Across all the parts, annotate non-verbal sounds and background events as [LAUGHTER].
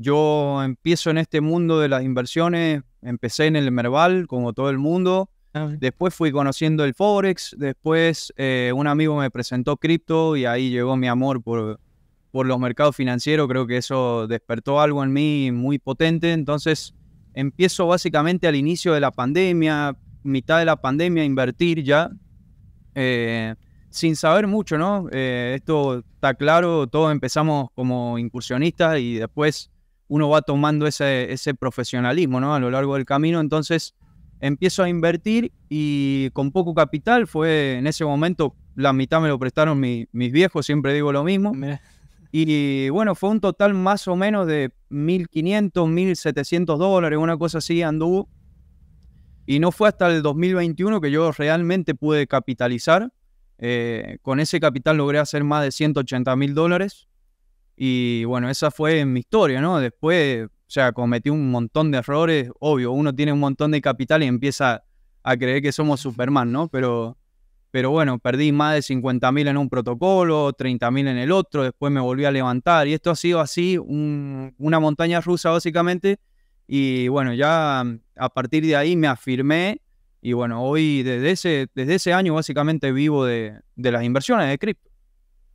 yo empiezo en este mundo de las inversiones, empecé en el Merval, como todo el mundo. Ah, Después fui conociendo el Forex, después eh, un amigo me presentó cripto y ahí llegó mi amor por, por los mercados financieros. Creo que eso despertó algo en mí muy potente. Entonces empiezo básicamente al inicio de la pandemia, mitad de la pandemia, a invertir ya, eh, sin saber mucho, ¿no? Eh, esto está claro, todos empezamos como incursionistas y después uno va tomando ese, ese profesionalismo, ¿no? A lo largo del camino. Entonces empiezo a invertir y con poco capital fue en ese momento, la mitad me lo prestaron mi- mis viejos, siempre digo lo mismo. Mirá. Y bueno, fue un total más o menos de 1.500, 1.700 dólares, una cosa así anduvo. Y no fue hasta el 2021 que yo realmente pude capitalizar. Eh, con ese capital logré hacer más de 180 mil dólares. Y bueno, esa fue mi historia, ¿no? Después, o sea, cometí un montón de errores. Obvio, uno tiene un montón de capital y empieza a creer que somos Superman, ¿no? Pero, pero bueno, perdí más de 50 mil en un protocolo, 30 mil en el otro, después me volví a levantar. Y esto ha sido así, un- una montaña rusa básicamente. Y bueno, ya a partir de ahí me afirmé. Y bueno, hoy desde ese, desde ese año básicamente vivo de, de las inversiones de cripto.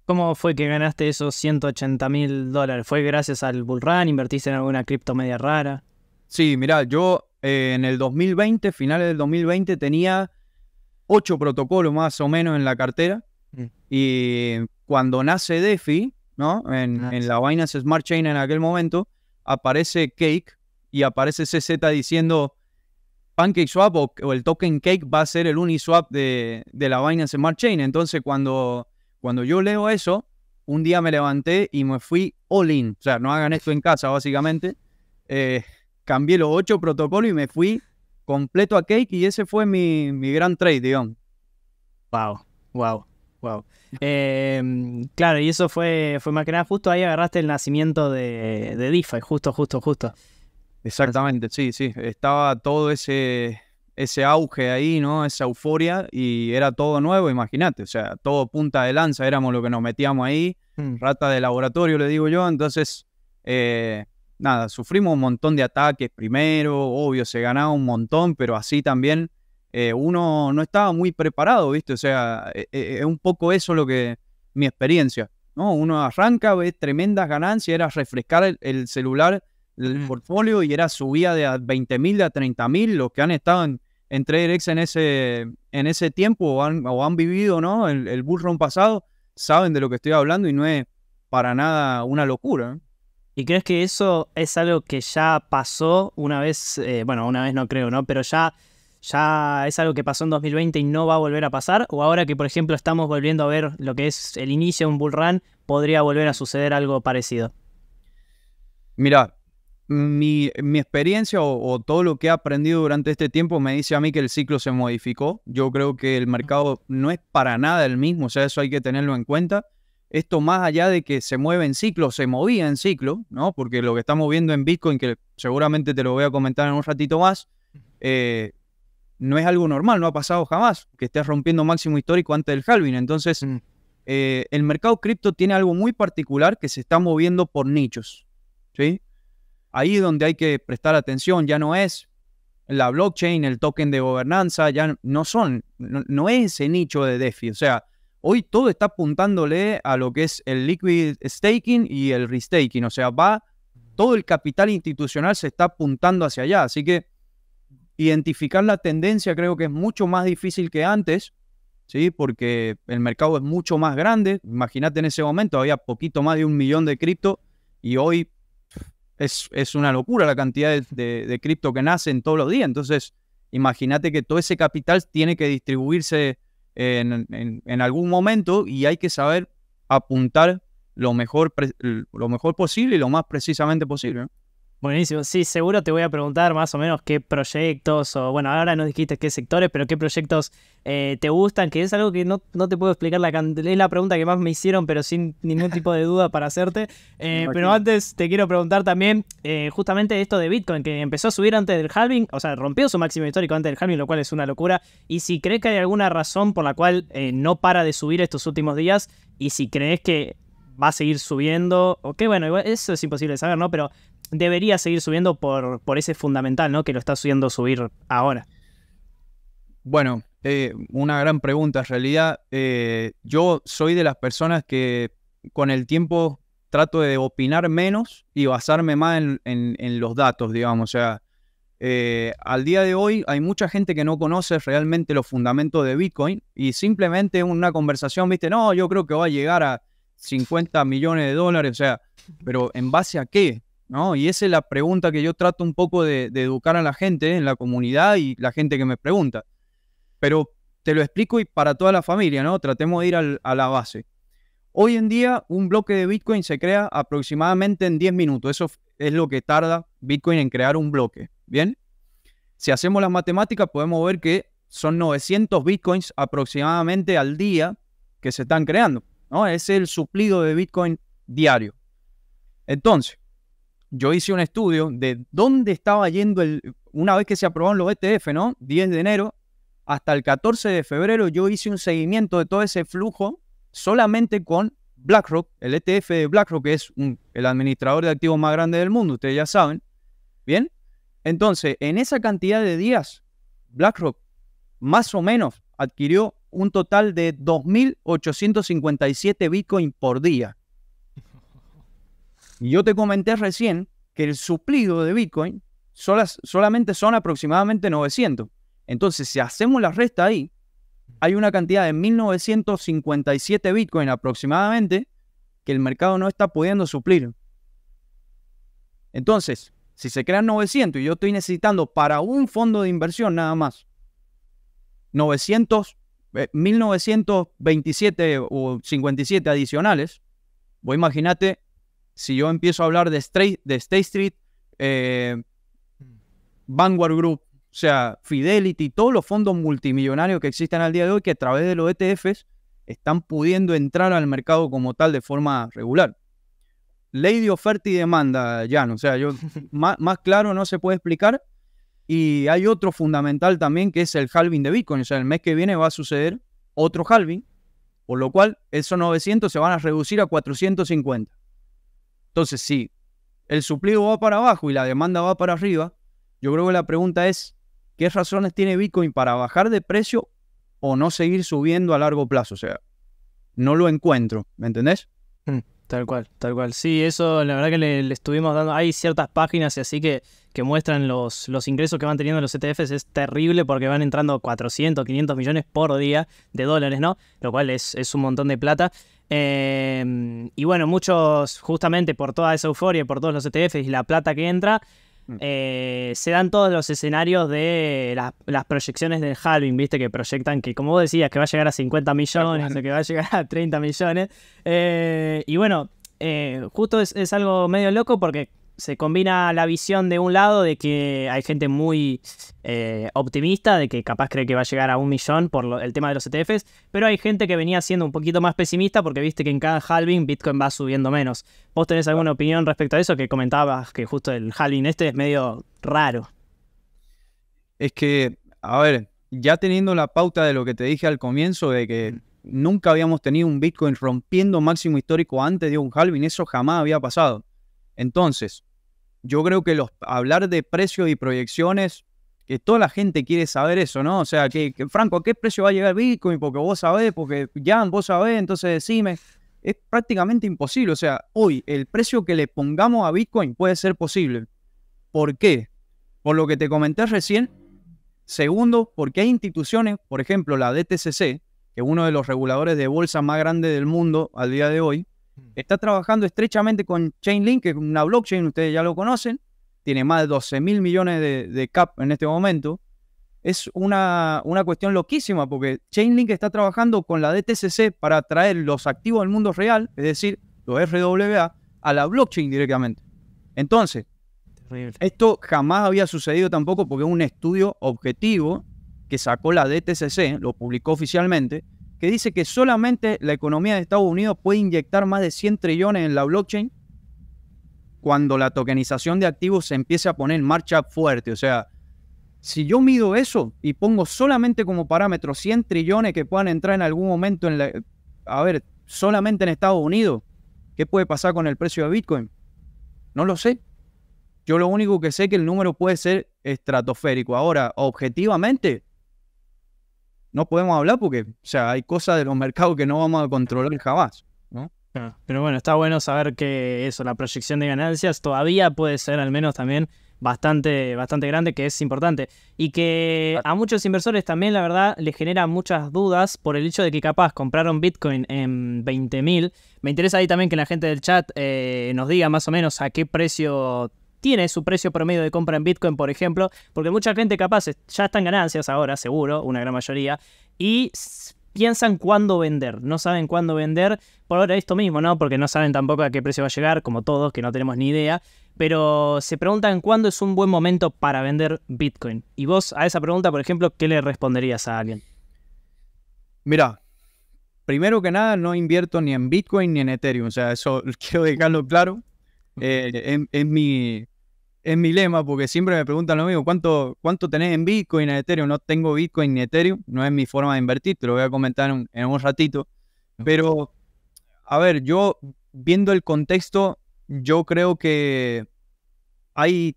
¿Cómo fue que ganaste esos 180 mil dólares? ¿Fue gracias al bull run? ¿Invertiste en alguna cripto media rara? Sí, mirá, yo eh, en el 2020, finales del 2020, tenía ocho protocolos más o menos en la cartera. Mm. Y cuando nace DeFi, ¿no? En, Ah, en sí. la Binance Smart Chain en aquel momento, aparece Cake y aparece CZ diciendo PancakeSwap o, o el token Cake va a ser el Uniswap de, de la Binance Smart Chain. Entonces, cuando, cuando yo leo eso, un día me levanté y me fui all in. O sea, no hagan esto en casa, básicamente. Eh, cambié los ocho protocolos y me fui completo a Cake y ese fue mi, mi gran trade, digamos. Wow, wow, wow. Eh, claro, y eso fue, fue más que nada, justo ahí agarraste el nacimiento de, de DeFi, justo, justo, justo. Exactamente, sí, sí. Estaba todo ese, ese auge ahí, ¿no? Esa euforia y era todo nuevo, imagínate. O sea, todo punta de lanza, éramos lo que nos metíamos ahí. Mm. rata de laboratorio, le digo yo. Entonces, eh, nada, sufrimos un montón de ataques primero, obvio, se ganaba un montón, pero así también eh, uno no estaba muy preparado, ¿viste? O sea, eh, eh, es un poco eso lo que mi experiencia, ¿no? Uno arranca, ve tremendas ganancias, era refrescar el, el celular, el Mm. portfolio y era subida de a 20 mil, a 30 mil, los que han estado en, en TraderX en ese, en ese tiempo o han, o han vivido, ¿no? El, el bull run pasado, saben de lo que estoy hablando y no es para nada una locura. ¿eh? ¿Y crees que eso es algo que ya pasó una vez, eh, bueno, una vez no creo, ¿no? Pero ya, ya es algo que pasó en 2020 y no va a volver a pasar? ¿O ahora que, por ejemplo, estamos volviendo a ver lo que es el inicio de un bull run, podría volver a suceder algo parecido? Mira, mi, mi experiencia o, o todo lo que he aprendido durante este tiempo me dice a mí que el ciclo se modificó. Yo creo que el mercado no es para nada el mismo, o sea, eso hay que tenerlo en cuenta. Esto más allá de que se mueve en ciclo, se movía en ciclo, ¿no? Porque lo que estamos viendo en Bitcoin, que seguramente te lo voy a comentar en un ratito más, eh, no es algo normal, no ha pasado jamás que estés rompiendo máximo histórico antes del halving. Entonces, Mm. eh, el mercado cripto tiene algo muy particular que se está moviendo por nichos, ¿sí? Ahí es donde hay que prestar atención, ya no es la blockchain, el token de gobernanza, ya no son, no, no es ese nicho de DeFi. O sea, hoy todo está apuntándole a lo que es el liquid staking y el restaking. O sea, va, todo el capital institucional se está apuntando hacia allá. Así que identificar la tendencia creo que es mucho más difícil que antes, ¿sí? Porque el mercado es mucho más grande. Imagínate en ese momento, había poquito más de un millón de cripto y hoy es, es una locura la cantidad de, de- cripto que nacen todos los días. Entonces, imagínate que todo ese capital tiene que distribuirse en, en- algún momento y hay que saber apuntar lo mejor, lo mejor posible y lo más precisamente posible. Buenísimo, sí, seguro te voy a preguntar más o menos qué proyectos, o bueno, ahora no dijiste qué sectores, pero qué proyectos eh, te gustan, que es algo que no, no te puedo explicar, la es la pregunta que más me hicieron, pero sin ningún tipo de duda para hacerte. [LAUGHS] Eh, pero antes te quiero preguntar también eh, justamente esto de Bitcoin, que empezó a subir antes del halving, o sea, rompió su máximo histórico antes del halving, lo cual es una locura, y si crees que hay alguna razón por la cual no para de subir estos últimos días, y si crees que va a seguir subiendo, o que bueno, igual eso es imposible de saber, ¿no? Pero debería seguir subiendo por, por ese fundamental, ¿no? Que lo está subiendo subir ahora. Bueno, eh, una gran pregunta. En realidad, eh, yo soy de las personas que con el tiempo trato de opinar menos y basarme más en, los datos, digamos. O sea, eh, al día de hoy hay mucha gente que no conoce realmente los fundamentos de Bitcoin y simplemente una conversación, viste, no, yo creo que va a llegar a 50 millones de dólares, o sea, pero ¿en base a qué? ¿No? Y esa es la pregunta que yo trato un poco de, educar a la gente en la comunidad y la gente que me pregunta. Pero te lo explico y para toda la familia, ¿no? Tratemos de ir a la base. Hoy en día, un bloque de Bitcoin se crea aproximadamente en 10 minutos. Eso es lo que tarda Bitcoin en crear un bloque. Bien. Si hacemos las matemáticas, podemos ver que son 900 Bitcoins aproximadamente al día que se están creando. ¿no? Es el suplido de Bitcoin diario. Entonces, yo hice un estudio de dónde estaba yendo el, una vez que se aprobaron los ETF, ¿no? 10 de enero, hasta el 14 de febrero yo hice un seguimiento de todo ese flujo solamente con BlackRock, el ETF de BlackRock, que es el administrador de activos más grande del mundo, ustedes ya saben. Bien, entonces en esa cantidad de días, BlackRock más o menos adquirió un total de 2.857 Bitcoin por día. Yo te comenté recién que el suplido de Bitcoin solamente son aproximadamente 900. Entonces, si hacemos la resta ahí, hay una cantidad de 1957 Bitcoin aproximadamente que el mercado no está pudiendo suplir. Entonces, si se crean 900 y yo estoy necesitando para un fondo de inversión nada más 900, 1927 eh, o 57 adicionales, vos imagínate si yo empiezo a hablar de, State, de State Street, eh, Vanguard Group, o sea, Fidelity, todos los fondos multimillonarios que existen al día de hoy que a través de los ETFs están pudiendo entrar al mercado como tal de forma regular. Ley de oferta y demanda, ya, o sea, yo, [LAUGHS] más, claro no se puede explicar. Y hay otro fundamental también que es el halving de Bitcoin. O sea, el mes que viene va a suceder otro halving, por lo cual esos 900 se van a reducir a 450. Entonces, si el suplido va para abajo y la demanda va para arriba, yo creo que la pregunta es, ¿Qué razones tiene Bitcoin para bajar de precio o no seguir subiendo a largo plazo? O sea, no lo encuentro, ¿me entendés? Mm, tal cual, tal cual. Sí, eso la verdad que le, estuvimos dando. Hay ciertas páginas y así que, que muestran los, los ingresos que van teniendo los ETFs. Es terrible porque van entrando 400, 500 millones por día de dólares, ¿no? Lo cual es, es un montón de plata. Em, y bueno, muchos, justamente por toda esa euforia, por todos los ETFs y la plata que entra, Mm. Eh, se dan todos los escenarios de las proyecciones del halving, viste, que proyectan que, como vos decías, que va a llegar a 50 millones, o que va a llegar a 30 millones. Eh, y bueno, eh, justo es, algo medio loco porque se combina la visión de un lado de que hay gente muy eh, optimista, de que capaz cree que va a llegar a un millón por el tema de los ETFs, pero hay gente que venía siendo un poquito más pesimista porque viste que en cada halving Bitcoin va subiendo menos. ¿Vos tenés alguna opinión respecto a eso? Que comentabas que justo el halving este es medio raro. Es que, a ver, ya teniendo la pauta de lo que te dije al comienzo, de que nunca habíamos tenido un Bitcoin rompiendo máximo histórico antes de un halving, eso jamás había pasado. Entonces, yo creo que los, hablar de precios y proyecciones, que toda la gente quiere saber eso, ¿no? O sea, que, Franco, ¿a qué precio va a llegar Bitcoin? Porque vos sabés, porque Jan, vos sabés, entonces decime. Es prácticamente imposible. O sea, hoy el precio que le pongamos a Bitcoin puede ser posible. ¿Por qué? Por lo que te comenté recién. Segundo, porque hay instituciones, por ejemplo, la DTCC, que es uno de los reguladores de bolsa más grandes del mundo al día de hoy. Está trabajando estrechamente con Chainlink, que es una blockchain, ustedes ya lo conocen. Tiene más de 12 mil millones de, cap en este momento. Es una, una cuestión loquísima porque Chainlink está trabajando con la DTCC para traer los activos del mundo real, es decir, los RWA, a la blockchain directamente. Entonces, esto jamás había sucedido tampoco porque es un estudio objetivo que sacó la DTCC, lo publicó oficialmente, que dice que solamente la economía de Estados Unidos puede inyectar más de 100 trillones en la blockchain cuando la tokenización de activos se empiece a poner en marcha fuerte. O sea, si yo mido eso y pongo solamente como parámetro 100 trillones que puedan entrar en algún momento en la... A ver, solamente en Estados Unidos, ¿qué puede pasar con el precio de Bitcoin? No lo sé. Yo lo único que sé es que el número puede ser estratosférico. Ahora, objetivamente, no podemos hablar porque, o sea, hay cosas de los mercados que no vamos a controlar jamás, ¿no? Pero bueno, está bueno saber que eso, la proyección de ganancias todavía puede ser al menos también bastante, bastante grande, que es importante. Y que a muchos inversores también, la verdad, les genera muchas dudas por el hecho de que capaz compraron Bitcoin en 20.000. Me interesa ahí también que la gente del chat eh, nos diga más o menos a qué precio tiene su precio promedio de compra en Bitcoin, por ejemplo, porque mucha gente capaz ya está en ganancias ahora, seguro, una gran mayoría, y piensan cuándo vender, no saben cuándo vender, por ahora esto mismo, ¿no? Porque no saben tampoco a qué precio va a llegar, como todos, que no tenemos ni idea, pero se preguntan cuándo es un buen momento para vender Bitcoin. Y vos a esa pregunta, por ejemplo, ¿qué le responderías a alguien? Mira, primero que nada, no invierto ni en Bitcoin ni en Ethereum, o sea, eso [LAUGHS] quiero dejarlo claro. Eh, es, mi, es mi lema, porque siempre me preguntan lo mismo, ¿cuánto, cuánto tenés en Bitcoin, en Ethereum? No tengo Bitcoin ni Ethereum, no es mi forma de invertir, te lo voy a comentar en, un ratito. Pero, a ver, yo viendo el contexto, yo creo que hay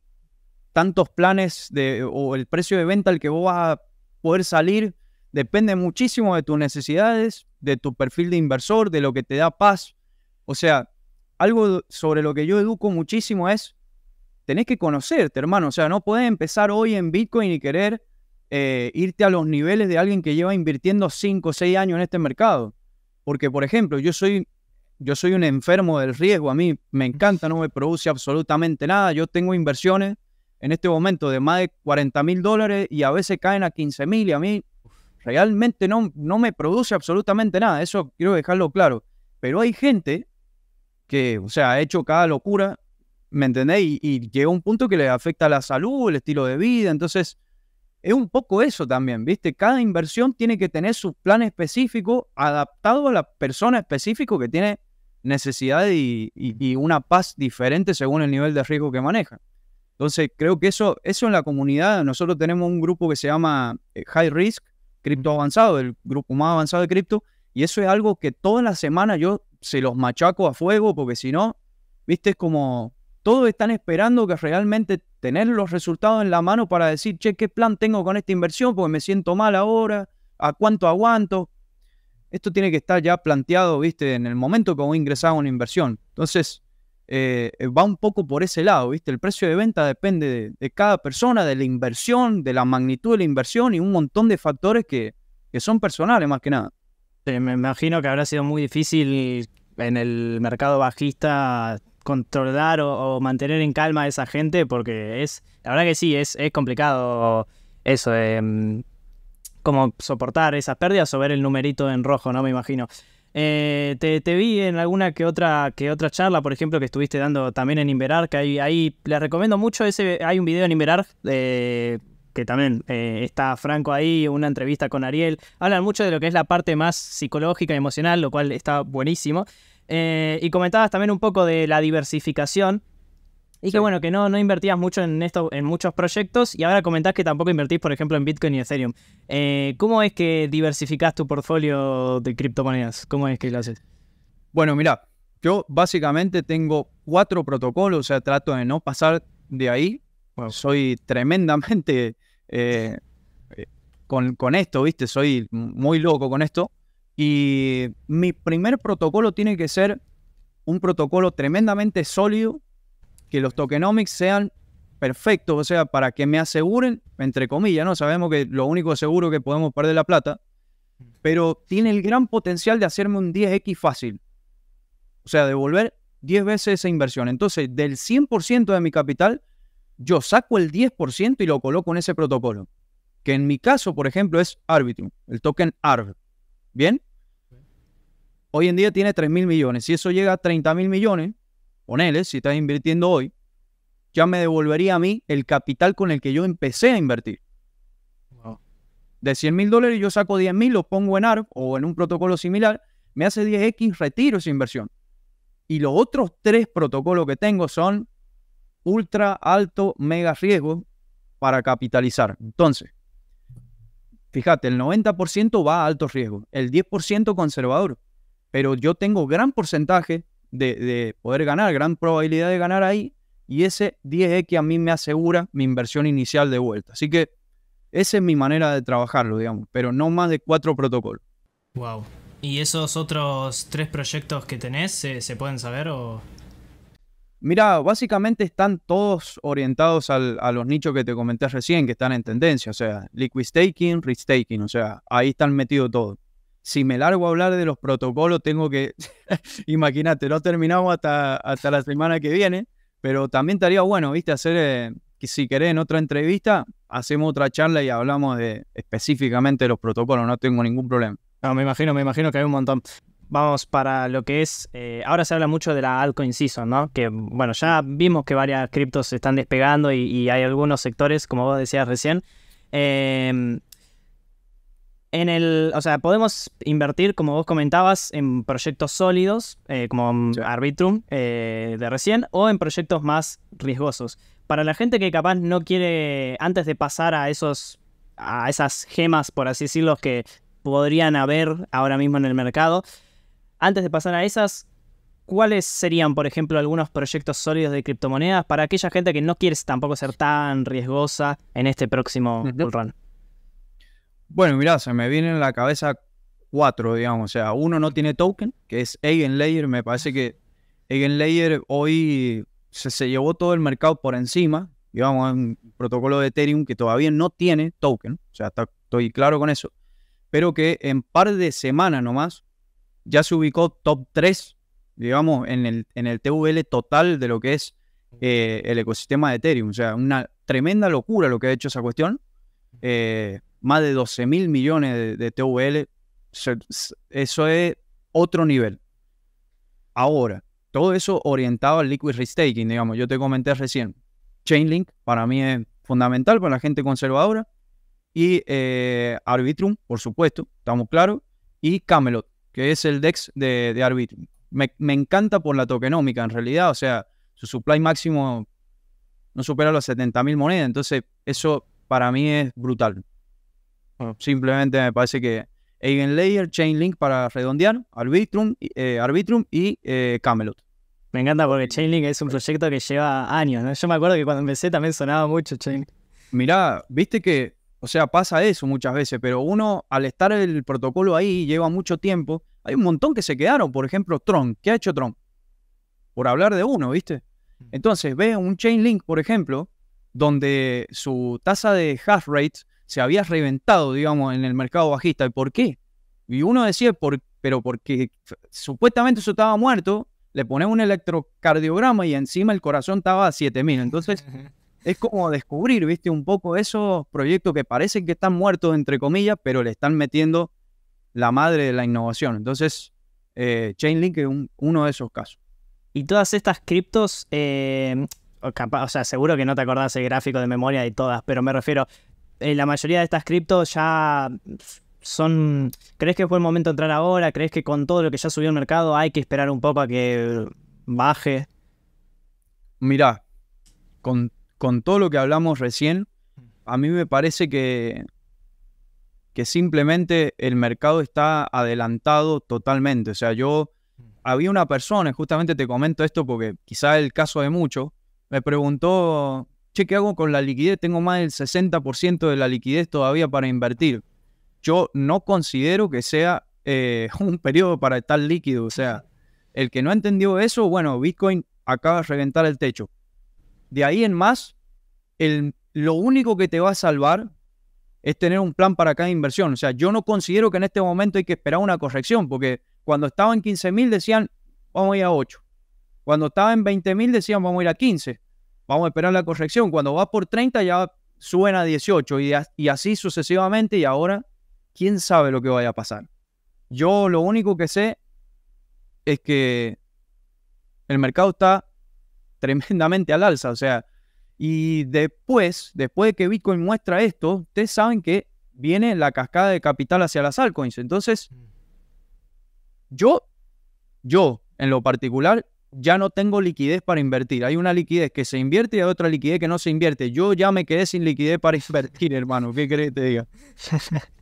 tantos planes de, o el precio de venta al que vos vas a poder salir depende muchísimo de tus necesidades, de tu perfil de inversor, de lo que te da paz. O sea, algo sobre lo que yo educo muchísimo es tenés que conocerte, hermano. O sea, no puedes empezar hoy en Bitcoin y querer eh, irte a los niveles de alguien que lleva invirtiendo 5 o 6 años en este mercado. Porque, por ejemplo, yo soy, yo soy un enfermo del riesgo. A mí me encanta, no me produce absolutamente nada. Yo tengo inversiones en este momento de más de 40 mil dólares y a veces caen a 15 mil y a mí realmente no, no me produce absolutamente nada. Eso quiero dejarlo claro. Pero hay gente que, o sea, ha hecho cada locura ¿Me entendéis? Y, llega un punto que le afecta la salud, el estilo de vida. Entonces, es un poco eso también, ¿viste? Cada inversión tiene que tener su plan específico adaptado a la persona específica que tiene necesidad y, una paz diferente según el nivel de riesgo que maneja. Entonces, creo que eso, eso en la comunidad, nosotros tenemos un grupo que se llama eh, High Risk, Cripto Avanzado, el grupo más avanzado de cripto, y eso es algo que toda la semana yo se los machaco a fuego, porque si no, viste, es como todos están esperando que realmente tener los resultados en la mano para decir, che, ¿qué plan tengo con esta inversión? Porque me siento mal ahora, ¿a cuánto aguanto? Esto tiene que estar ya planteado, viste, en el momento que voy a a una inversión. Entonces, eh, va un poco por ese lado, viste. El precio de venta depende de, cada persona, de la inversión, de la magnitud de la inversión y un montón de factores que, que son personales más que nada. me imagino que habrá sido muy difícil en el mercado bajista controlar o, mantener en calma a esa gente porque es, la verdad que sí, es, es complicado eso, eh, como soportar esas pérdidas o ver el numerito en rojo, ¿no? Me imagino. Eh, te, vi en alguna que otra, que otra charla, por ejemplo, que estuviste dando también en Inverar, que ahí, ahí les recomiendo mucho ese, hay un video en Inverar eh, que también eh, está Franco ahí, una entrevista con Ariel. Hablan mucho de lo que es la parte más psicológica y emocional, lo cual está buenísimo. Eh, y comentabas también un poco de la diversificación. Y que bueno, que no, no invertías mucho en esto, en muchos proyectos, y ahora comentás que tampoco invertís, por ejemplo, en Bitcoin y Ethereum. Eh, ¿Cómo es que diversificás tu portfolio de criptomonedas? ¿Cómo es que lo haces? Bueno, mira, yo básicamente tengo cuatro protocolos, o sea, trato de no pasar de ahí. Soy tremendamente eh, con, con, esto, ¿viste? Soy muy loco con esto. Y mi primer protocolo tiene que ser un protocolo tremendamente sólido, que los tokenomics sean perfectos, o sea, para que me aseguren, entre comillas, ¿no? Sabemos que lo único seguro que podemos perder la plata, pero tiene el gran potencial de hacerme un 10x fácil. O sea, devolver 10 veces esa inversión. Entonces, del 100% de mi capital, yo saco el 10% y lo coloco en ese protocolo. Que en mi caso, por ejemplo, es Arbitrum, el token ARB. ¿Bien? Hoy en día tiene 3 mil millones. Si eso llega a 30 mil millones, ponele, si estás invirtiendo hoy, ya me devolvería a mí el capital con el que yo empecé a invertir. De 100 mil dólares yo saco 10 mil, lo pongo en ARP o en un protocolo similar, me hace 10x, retiro esa inversión. Y los otros tres protocolos que tengo son ultra, alto, mega riesgo para capitalizar. Entonces, fíjate, el 90% va a alto riesgo, el 10% conservador pero yo tengo gran porcentaje de, poder ganar, gran probabilidad de ganar ahí, y ese 10X a mí me asegura mi inversión inicial de vuelta. Así que esa es mi manera de trabajarlo, digamos, pero no más de cuatro protocolos. Wow. ¿Y esos otros tres proyectos que tenés se, pueden saber o...? Mira, básicamente están todos orientados a los nichos que te comenté recién, que están en tendencia, o sea, liquid staking, restaking, o sea, ahí están metidos todos. Si me largo a hablar de los protocolos, tengo que, [LAUGHS] imagínate, no terminamos hasta, hasta la semana que viene, pero también estaría bueno, viste, hacer, eh, si querés en otra entrevista, hacemos otra charla y hablamos de específicamente de los protocolos, no tengo ningún problema. No, me imagino, me imagino que hay un montón. Vamos para lo que es. Eh, ahora se habla mucho de la altcoin season, ¿no? Que bueno, ya vimos que varias criptos se están despegando y, hay algunos sectores, como vos decías recién. Em, en el, o sea, podemos invertir, como vos comentabas, en proyectos sólidos, eh, como Arbitrum eh, de recién, o en proyectos más riesgosos. Para la gente que capaz no quiere, antes de pasar a esos, a esas gemas, por así decirlo, que podrían haber ahora mismo en el mercado. Antes de pasar a esas, ¿cuáles serían, por ejemplo, algunos proyectos sólidos de criptomonedas para aquella gente que no quiere tampoco ser tan riesgosa en este próximo bull run? Bueno, mira, se me vienen a la cabeza cuatro, digamos. O sea, uno no tiene token, que es Eigenlayer. Me parece que Eigenlayer hoy se, se llevó todo el mercado por encima. Digamos, un protocolo de Ethereum que todavía no tiene token. O sea, estoy claro con eso pero que en par de semanas nomás ya se ubicó top 3, digamos, en el, en el TVL total de lo que es eh, el ecosistema de Ethereum. O sea, una tremenda locura lo que ha hecho esa cuestión. Eh, más de 12 mil millones de, TVL. Eso es otro nivel. Ahora, todo eso orientado al liquid restaking, digamos. Yo te comenté recién. Chainlink para mí es fundamental para la gente conservadora y eh, Arbitrum, por supuesto, estamos claros, y Camelot, que es el DEX de, Arbitrum. Me, encanta por la tokenómica, en realidad, o sea, su supply máximo no supera los 70.000 monedas, entonces eso para mí es brutal. Simplemente me parece que Eigenlayer, Chainlink para redondear, Arbitrum, eh, Arbitrum y eh, Camelot. Me encanta porque Chainlink es un proyecto que lleva años, Yo me acuerdo que cuando empecé también sonaba mucho Chainlink. Mirá, viste que o sea, pasa eso muchas veces, pero uno al estar el protocolo ahí lleva mucho tiempo. Hay un montón que se quedaron, por ejemplo, Tron. ¿Qué ha hecho Tron? Por hablar de uno, ¿viste? Entonces, ve un Chainlink, por ejemplo, donde su tasa de hash rate se había reventado, digamos, en el mercado bajista. ¿Y por qué? Y uno decía, por, pero porque supuestamente eso estaba muerto, le pones un electrocardiograma y encima el corazón estaba a 7000. Entonces, es como descubrir, viste, un poco esos proyectos que parecen que están muertos, entre comillas, pero le están metiendo la madre de la innovación. Entonces, eh, Chainlink es uno de esos casos. Y todas estas criptos, eh, o sea, seguro que no te acordás el gráfico de memoria de todas, pero me refiero, eh, la mayoría de estas criptos ya son... ¿Crees que fue el momento de entrar ahora? ¿Crees que con todo lo que ya subió al mercado hay que esperar un poco a que baje? Mirá, con con todo lo que hablamos recién, a mí me parece que, que simplemente el mercado está adelantado totalmente. O sea, yo había una persona, justamente te comento esto porque quizá el caso de muchos, me preguntó, che, ¿qué hago con la liquidez? Tengo más del 60% de la liquidez todavía para invertir. Yo no considero que sea eh, [LAUGHS] un periodo para estar líquido. O sea, el que no entendió eso, bueno, Bitcoin acaba de reventar el techo de ahí en más, el, lo único que te va a salvar es tener un plan para cada inversión. O sea, yo no considero que en este momento hay que esperar una corrección, porque cuando estaba en 15 mil decían, vamos a ir a 8. Cuando estaba en 20 mil decían, vamos a ir a 15. Vamos a esperar la corrección. Cuando va por 30 ya suben a 18 y, y así sucesivamente y ahora, ¿quién sabe lo que vaya a pasar? Yo lo único que sé es que el mercado está tremendamente al alza. O sea, y después, después de que Bitcoin muestra esto, ustedes saben que viene la cascada de capital hacia las altcoins. Entonces, yo, yo en lo particular, ya no tengo liquidez para invertir. Hay una liquidez que se invierte y hay otra liquidez que no se invierte. Yo ya me quedé sin liquidez para invertir, hermano. ¿Qué crees que te diga? [LAUGHS]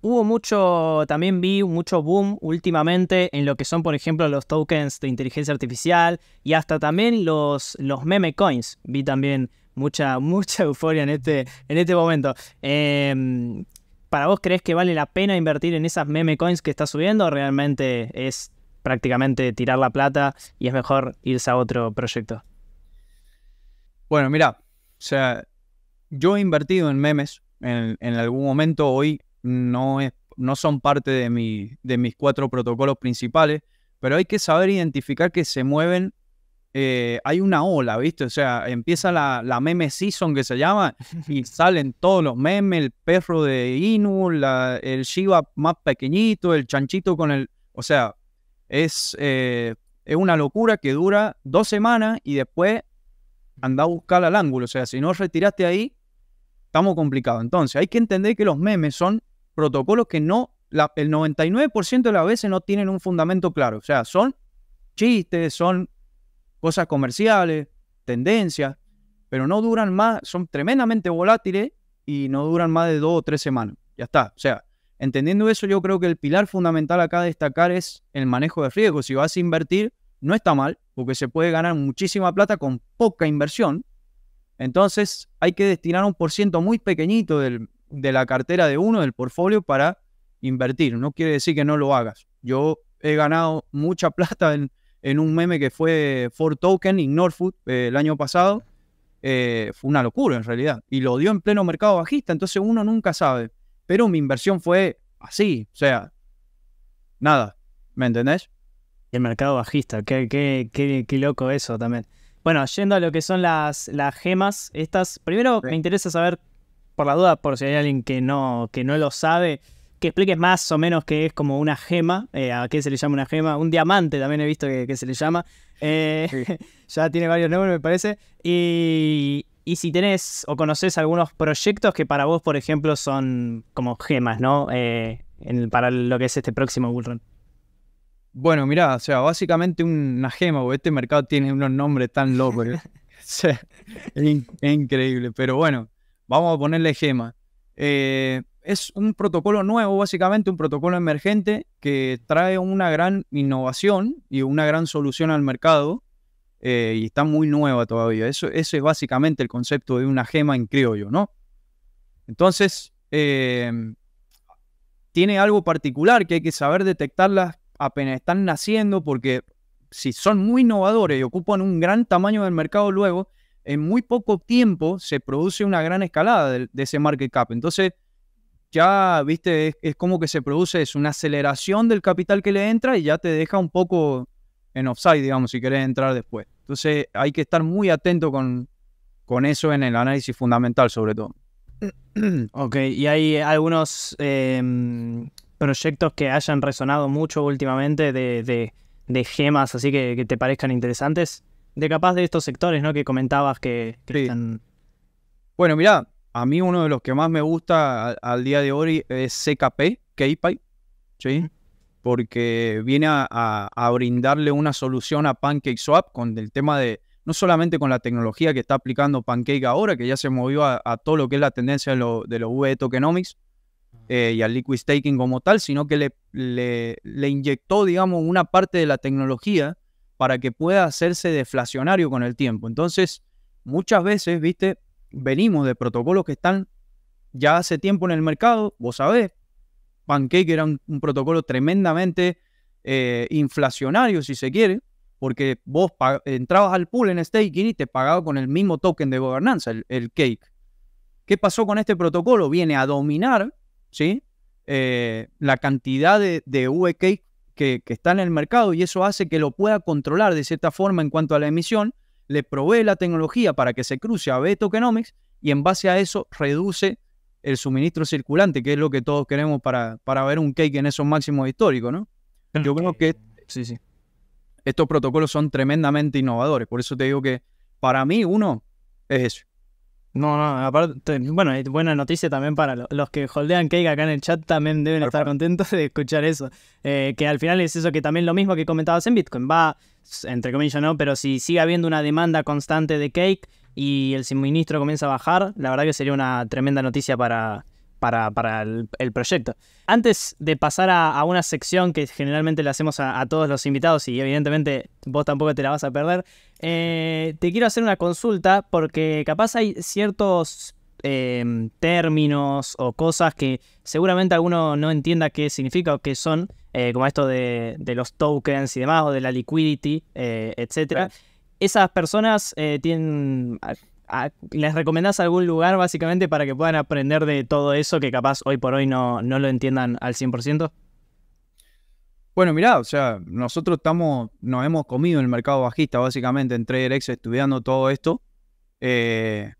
Hubo mucho, también vi mucho boom últimamente en lo que son, por ejemplo, los tokens de inteligencia artificial y hasta también los, los meme coins. Vi también mucha, [LAUGHS] mucha euforia en este, en este momento. Em, ¿Para vos crees que vale la pena invertir en esas meme coins que está subiendo o realmente es prácticamente tirar la plata y es mejor irse a otro proyecto? Bueno, mira, o sea, yo he invertido en memes en, algún momento, hoy no, es, no son parte de, mi, de mis cuatro protocolos principales, pero hay que saber identificar que se mueven eh, hay una ola, ¿viste? O sea, empieza la, la, meme season que se llama y [LAUGHS] salen todos los memes, el perro de Inu, el Shiva más pequeñito, el chanchito con el... O sea, es, eh, es una locura que dura dos semanas y después anda a buscar al ángulo. O sea, si no retiraste ahí, estamos complicados. Entonces, hay que entender que los memes son protocolos que no, el 99% de las veces no tienen un fundamento claro. O sea, son chistes, son cosas comerciales, tendencias, pero no duran más, son tremendamente volátiles y no duran más de dos o tres semanas. Ya está. O sea, Entendiendo eso, yo creo que el pilar fundamental acá a destacar es el manejo de riesgo. Si vas a invertir, no está mal, porque se puede ganar muchísima plata con poca inversión. Entonces, hay que destinar un porciento muy pequeñito de la cartera de uno, del portfolio, para invertir. No quiere decir que no lo hagas. Yo he ganado mucha [LAUGHS] plata en, un meme que fue Ford Token, Ignore Food, eh, el año pasado. Eh, fue una locura en realidad. Y lo dio en pleno mercado bajista, entonces uno nunca sabe pero mi inversión fue así, o sea, nada, ¿me entendés? El mercado bajista, qué, qué, qué, loco eso también. Bueno, yendo a lo que son las, las gemas, estas, primero me interesa saber, por la duda, por si hay alguien que no, que no lo sabe, que expliques más o menos qué es como una gema, eh, a qué se le llama una gema, un diamante también he visto que, se le llama, eh, [LAUGHS] ya tiene varios nombres me parece, y, y si tenés o conoces algunos proyectos que para vos, por ejemplo, son como gemas, ¿no? Eh, para lo que es este próximo bullrun. Bueno, mirá, o sea, básicamente una gema, porque este mercado tiene unos nombres tan locos. [LAUGHS] es, increíble, pero bueno, vamos a ponerle gema. Eh, es un protocolo nuevo, básicamente un protocolo emergente que trae una gran innovación y una gran solución al mercado eh, y está muy nueva todavía. Eso, ese es básicamente el concepto de una gema en criollo, ¿no? Entonces, em, tiene algo particular que hay que saber detectarlas apenas están naciendo, porque si son muy innovadores y ocupan un gran tamaño del mercado luego, en muy poco tiempo se produce una gran escalada de, ese market cap. Entonces, ya, viste, es, es, como que se produce una aceleración del capital que le entra y ya te deja un poco en offside, digamos, si querés entrar después. Entonces hay que estar muy atento con, con eso en el análisis fundamental, sobre todo. [CLEARS THROAT] Ok, y hay algunos em, proyectos que hayan resonado mucho últimamente de, gemas, así que, te parezcan interesantes. De capaz de estos sectores, ¿no? Que comentabas que, están. Bueno, mira, a mí uno de los que más me gusta al, día de hoy es CKP, KPI, ¿sí? Porque viene a, brindarle una solución a PancakeSwap con el tema de, no solamente con la tecnología que está aplicando Pancake ahora, que ya se movió a, todo lo que es la tendencia de, lo, de los VE Tokenomics eh, y al Liquid Staking como tal, sino que le, le, inyectó, digamos, una parte de la tecnología para que pueda hacerse deflacionario con el tiempo. Entonces, muchas veces, viste, venimos de protocolos que están ya hace tiempo en el mercado, vos sabés, Pancake era un, protocolo tremendamente eh, inflacionario, si se quiere, porque vos entrabas al pool en staking y te pagaba con el mismo token de gobernanza, el, cake. ¿Qué pasó con este protocolo? Viene a dominar ¿sí? Eh, la cantidad de, de VCake que, que, está en el mercado y eso hace que lo pueda controlar de cierta forma en cuanto a la emisión, le provee la tecnología para que se cruce a B-Tokenomics y en base a eso reduce el suministro circulante, que es lo que todos queremos para, para ver un cake en esos máximos históricos, ¿no? Yo creo que sí, sí. estos protocolos son tremendamente innovadores, por eso te digo que para mí uno es eso. No, no, aparte, bueno, buena noticia también para los que holdean Cake acá en el chat también deben estar contentos de escuchar eso. Eh, que al final es eso que también lo mismo que comentabas en Bitcoin. Va, entre comillas, ¿no? Pero si sigue habiendo una demanda constante de Cake y el suministro comienza a bajar, la verdad que sería una tremenda noticia para, para, el, proyecto. Antes de pasar a, una sección que generalmente le hacemos a, todos los invitados y evidentemente vos tampoco te la vas a perder, eh, te quiero hacer una consulta porque capaz hay ciertos em, términos o cosas que seguramente alguno no entienda qué significa o qué son, eh, como esto de, los tokens y demás, o de la liquidity, eh, etc. Esas personas tienen ¿Les recomendás algún lugar básicamente para que puedan aprender de todo eso que capaz hoy por hoy no, no lo entiendan al 100%? Bueno, mirá, o sea, nosotros estamos, nos hemos comido en el mercado bajista básicamente en TraderX estudiando todo esto. Eh,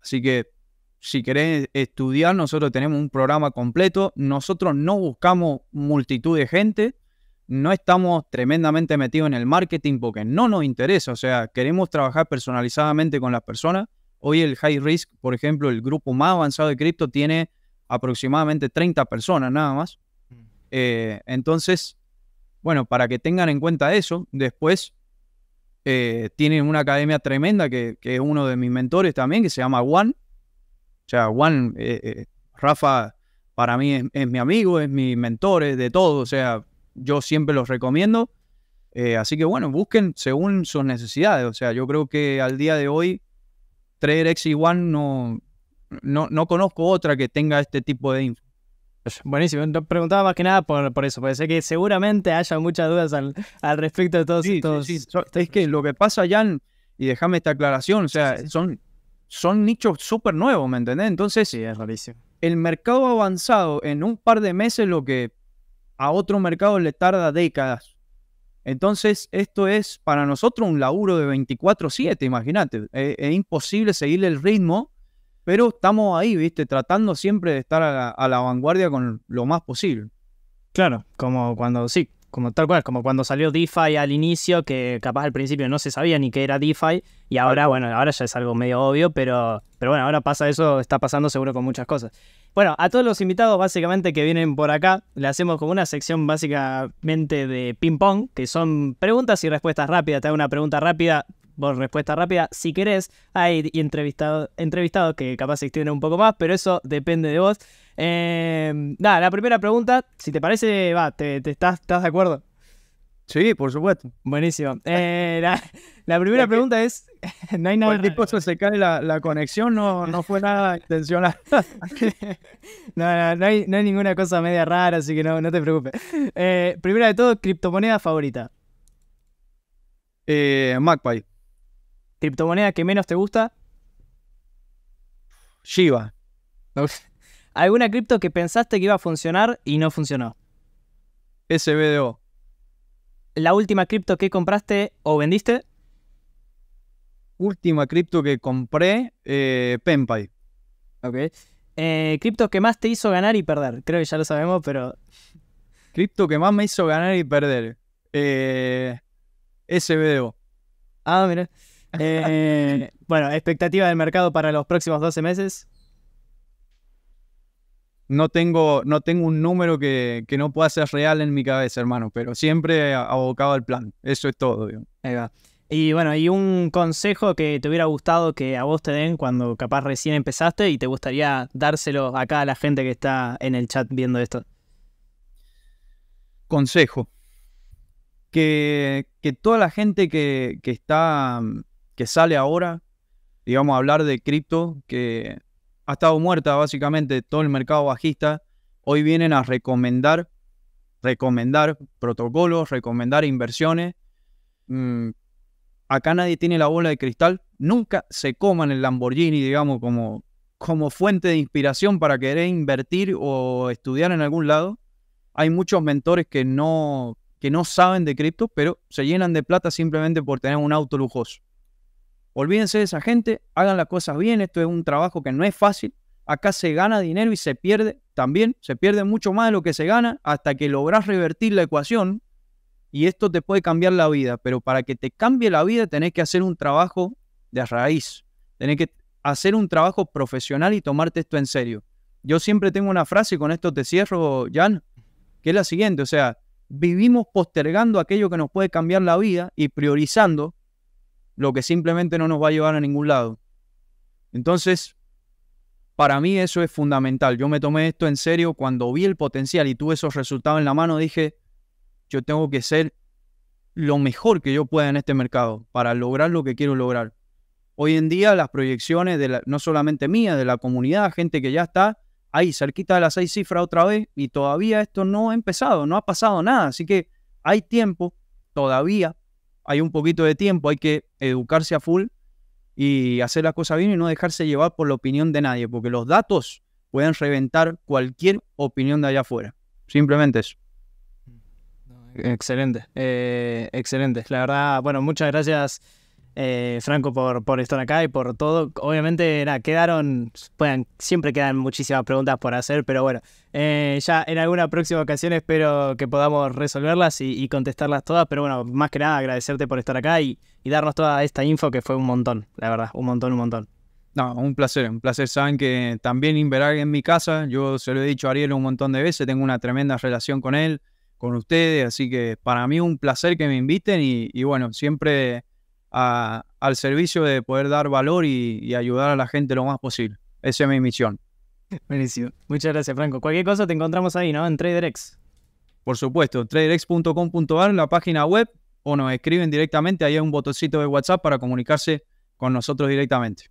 así que si querés estudiar, nosotros tenemos un programa completo. Nosotros no buscamos multitud de gente no estamos tremendamente metidos en el marketing porque no nos interesa, o sea, queremos trabajar personalizadamente con las personas. Hoy el High Risk, por ejemplo, el grupo más avanzado de cripto tiene aproximadamente 30 personas nada más. Mm. Eh, entonces, bueno, para que tengan en cuenta eso, después eh, tienen una academia tremenda que, es uno de mis mentores también, que se llama One. O sea, One, eh, Rafa, para mí es, es, mi amigo, es mi mentor, es de todo. O sea, yo siempre los recomiendo. Eh, así que bueno, busquen según sus necesidades. O sea, yo creo que al día de hoy, Trader X One no, no, no conozco otra que tenga este tipo de info. [LAUGHS] Buenísimo, preguntaba más que nada por, por eso, porque sé que seguramente haya muchas dudas al, respecto de todos estos. Sí, Es que lo que pasa, Jan, y déjame esta aclaración, o sea, son, son nichos súper nuevos, ¿me entendés? Entonces, sí, es rarísimo. El mercado avanzado en un par de meses lo que a otro mercado le tarda décadas. Entonces, esto es para nosotros un laburo de 24/7, imagínate. Es, imposible seguirle el ritmo, pero estamos ahí, ¿viste? Tratando siempre de estar a la, vanguardia con lo más posible. Claro, como cuando, sí, como tal cual, como cuando salió DeFi al inicio, que capaz al principio no se sabía ni qué era DeFi, y ahora, bueno, ahora ya es algo medio obvio, pero, pero bueno, ahora pasa eso, está pasando seguro con muchas cosas. Bueno, a todos los invitados básicamente que vienen por acá, le hacemos como una sección básicamente de ping-pong, que son preguntas y respuestas rápidas. Te hago una pregunta rápida, vos respuesta rápida. Si querés, hay entrevistados entrevistado que capaz se extienden un poco más, pero eso depende de vos. Eh, nada, la primera pregunta, si te parece, va, te, estás, ¿estás de acuerdo? Sí, por supuesto. Buenísimo. Eh, [LAUGHS] la, primera pregunta es: [LAUGHS] ¿no hay nada? tipo se cae la, conexión, no, no fue nada [LAUGHS] intencional. no, no, hay, ninguna cosa media rara, así que no, no te preocupes. Eh, primera de todo, criptomoneda favorita. Eh. ¿Criptomoneda que menos te gusta? Shiba. ¿Alguna cripto que pensaste que iba a funcionar y no funcionó? SBDO la última cripto que compraste o vendiste? Última cripto que compré, eh, Penpay. Ok. Eh, cripto que más te hizo ganar y perder. Creo que ya lo sabemos, pero. Cripto que más me hizo ganar y perder. Eh, SBDO. Ah, mira. Eh, bueno, expectativa del mercado para los próximos 12 meses no tengo, no tengo un número que, no pueda ser real en mi cabeza, hermano, pero siempre abocado al plan. Eso es todo. Ahí va. Y bueno, y un consejo que te hubiera gustado que a vos te den cuando capaz recién empezaste y te gustaría dárselo acá a la gente que está en el chat viendo esto. Consejo. Que, que toda la gente que, que está, que sale ahora, digamos, a hablar de cripto, que ha estado muerta básicamente todo el mercado bajista. Hoy vienen a recomendar, recomendar protocolos, recomendar inversiones. Mm, acá nadie tiene la bola de cristal. Nunca se coman el Lamborghini, digamos, como, como fuente de inspiración para querer invertir o estudiar en algún lado. Hay muchos mentores que no, que no saben de cripto, pero se llenan de plata simplemente por tener un auto lujoso. Olvídense de esa gente, hagan las cosas bien, esto es un trabajo que no es fácil. Acá se gana dinero y se pierde también, se pierde mucho más de lo que se gana hasta que logras revertir la ecuación y esto te puede cambiar la vida, pero para que te cambie la vida tenés que hacer un trabajo de raíz. Tenés que hacer un trabajo profesional y tomarte esto en serio. Yo siempre tengo una frase, y con esto te cierro, Jan, que es la siguiente, o sea, vivimos postergando aquello que nos puede cambiar la vida y priorizando lo que simplemente no nos va a llevar a ningún lado. Entonces, para mí eso es fundamental. Yo me tomé esto en serio cuando vi el potencial y tuve esos resultados en la mano, dije, yo tengo que ser lo mejor que yo pueda en este mercado para lograr lo que quiero lograr. Hoy en día las proyecciones, de no solamente mías, de la comunidad, gente que ya está ahí cerquita de las seis cifras otra vez y todavía esto no ha empezado, no ha pasado nada. Así que hay tiempo, todavía hay un poquito de tiempo, hay que educarse a full y hacer las cosas bien y no dejarse llevar por la opinión de nadie, porque los datos pueden reventar cualquier opinión de allá afuera. Simplemente eso. Excelente, eh, excelente. La verdad, bueno, muchas gracias. Eh, Franco, por, por estar acá y por todo. Obviamente, nada, quedaron, siempre quedan muchísimas preguntas por hacer, pero bueno, eh, ya en alguna próxima ocasión espero que podamos resolverlas y, contestarlas todas. Pero bueno, más que nada agradecerte por estar acá y, darnos toda esta info que fue un montón, la verdad, un montón, un montón. No, un placer, un placer. Saben que también Inverag en mi casa, yo se lo he dicho a Ariel un montón de veces, tengo una tremenda relación con él, con ustedes, así que para mí un placer que me inviten y bueno, siempre al servicio de poder dar valor y, ayudar a la gente lo más posible. Esa es mi misión. Buenísimo. Muchas gracias, Franco. Cualquier cosa te encontramos ahí, ¿no? En TraderX. Por supuesto, traderx.com.ar, la página web, o nos escriben directamente, ahí hay un botoncito de WhatsApp para comunicarse con nosotros directamente.